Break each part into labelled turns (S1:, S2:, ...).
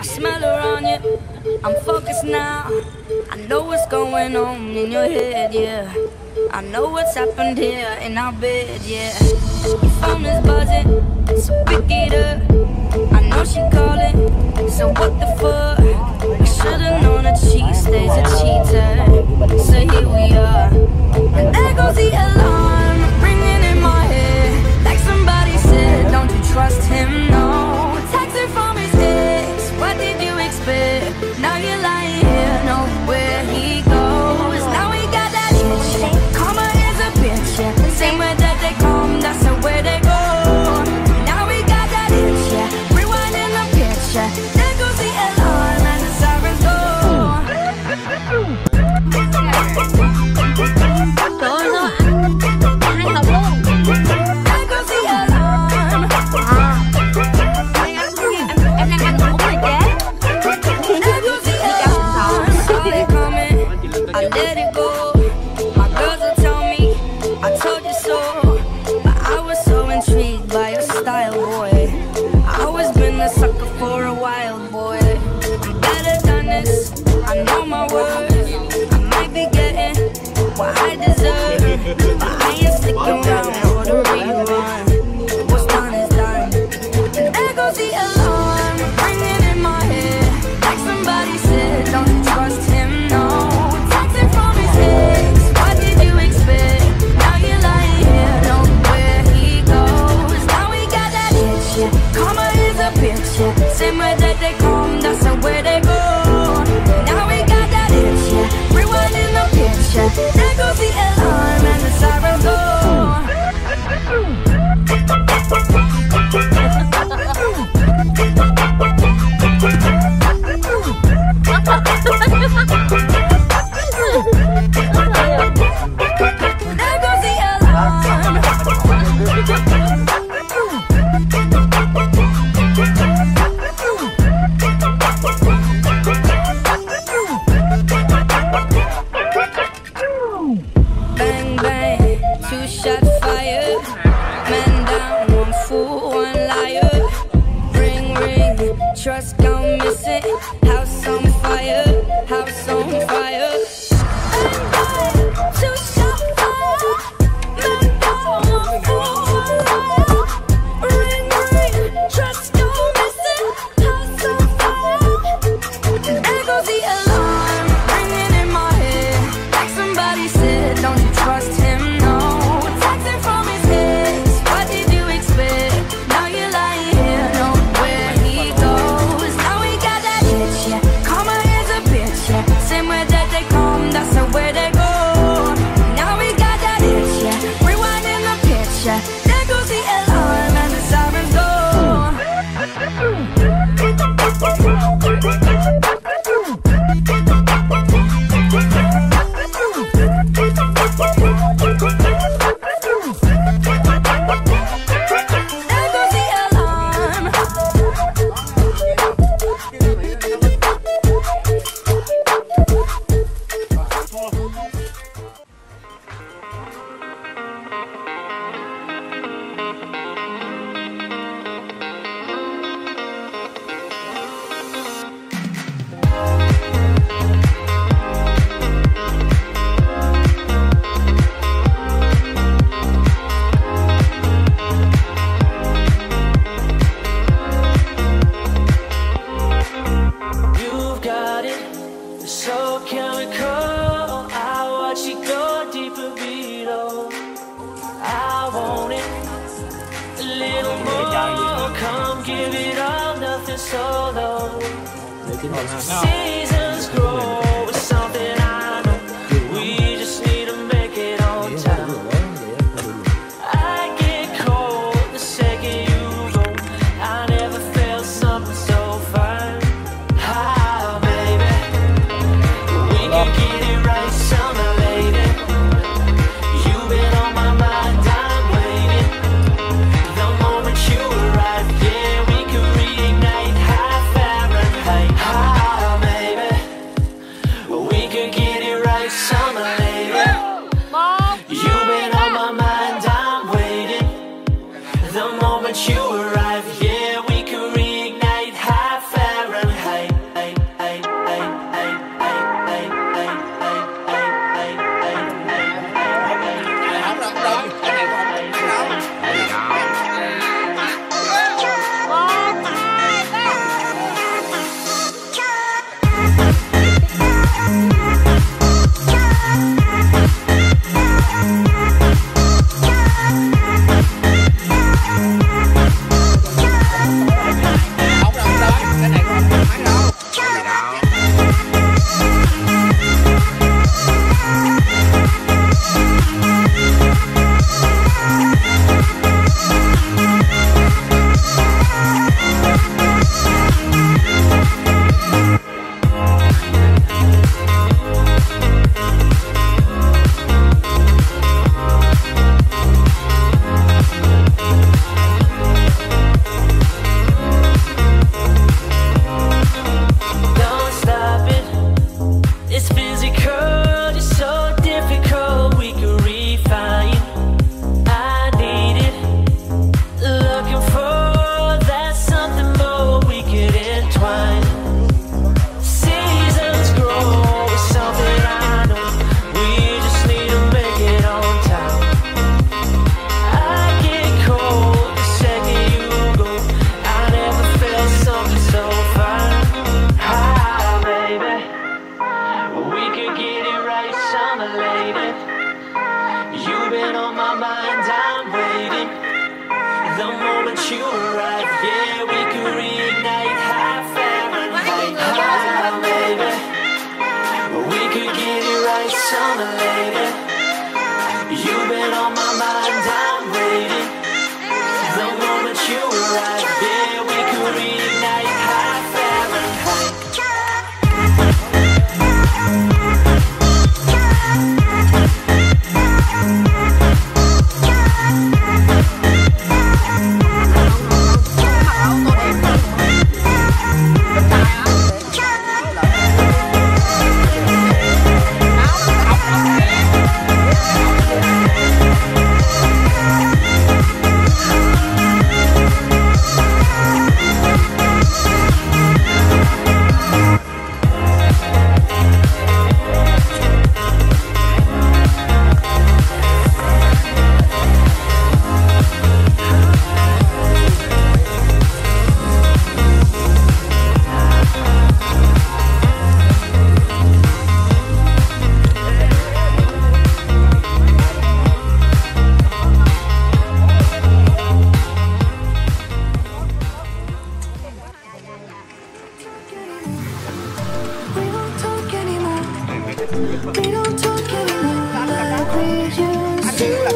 S1: I smell her on you. I'm focused now. I know what's going on in your head, yeah. I know what's happened here in our bed, yeah. Your phone is buzzing, so pick it up. I know she calling, so what the fuck? I should've known that she stays a cheater. So here we are, and there goes the alarm ringing in my head. Like somebody said, don't you trust him? No. fire. Man down, one fool, one liar. Ring, ring, trust, don't
S2: miss it.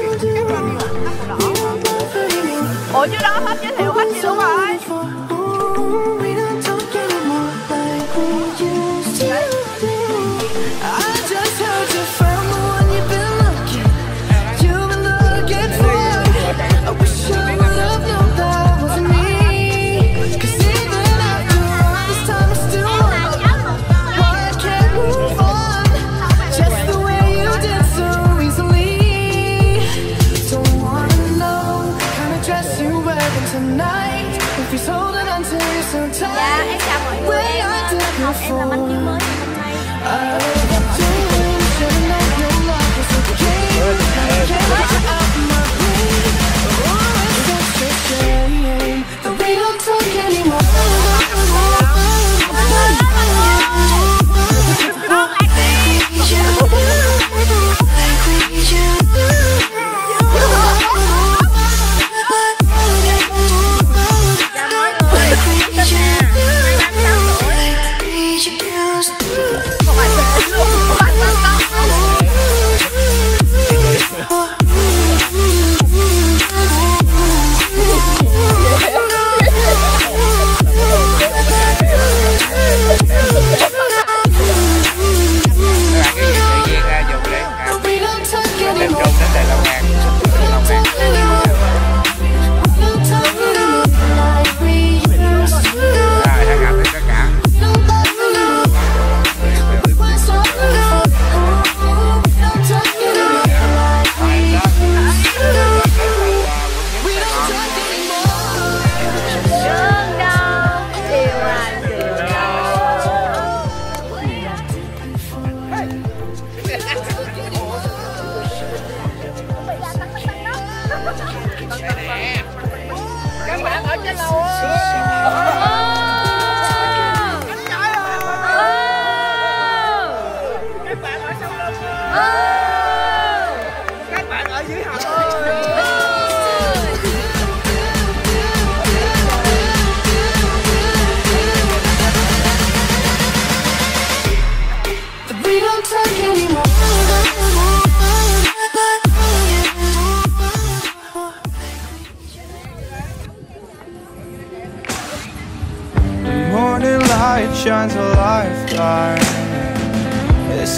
S2: Come on,
S3: em chào mọi người em ờ, là Minh em là
S4: Minh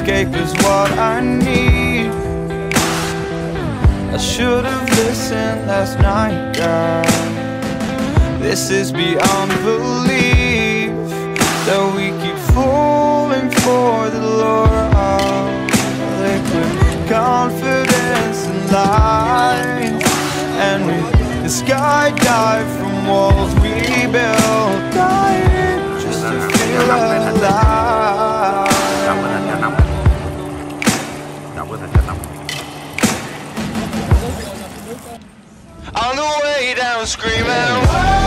S4: Escape is what I need. I should have listened last night, girl. This is beyond belief that we keep falling for the lure of liquid confidence and lies. And we skydive from walls down screaming. If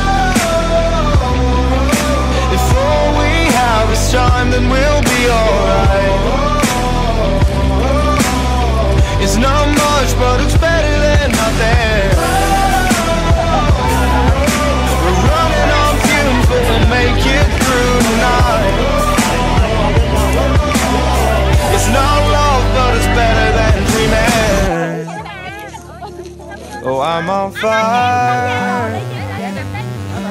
S4: fire.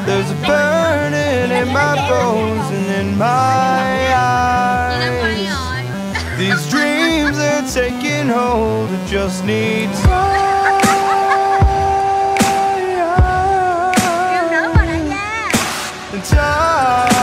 S4: There's a burning in my bones and in my eyes. These dreams are taking hold, it just need time. Time.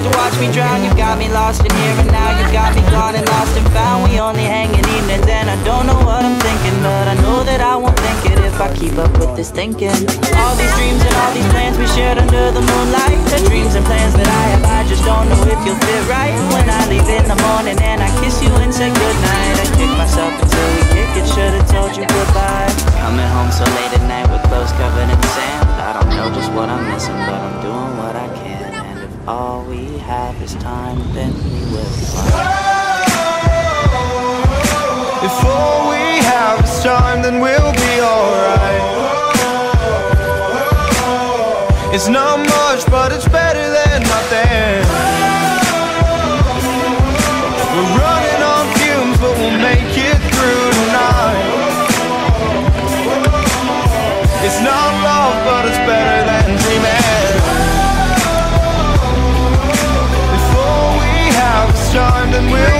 S5: To watch me drown. You've got me lost in here and now, You've got me gone and lost and found. We only hanging evenings and then I don't know what I'm thinking, but I know that I won't think it if I keep up with this thinking. All these dreams and all these plans we shared under the moonlight. The dreams and plans that I have, I just don't know if you'll fit right. When I leave in the morning and I kiss you and say goodnight, I kick myself until we kick it. Should've told you goodbye. Coming home so late at night with clothes covered in sand. I don't know just what I'm missing, but I'm doing what I all we have is time, then we will be fine.
S4: If all we have is time, then we'll be alright. It's not much, but it's is time,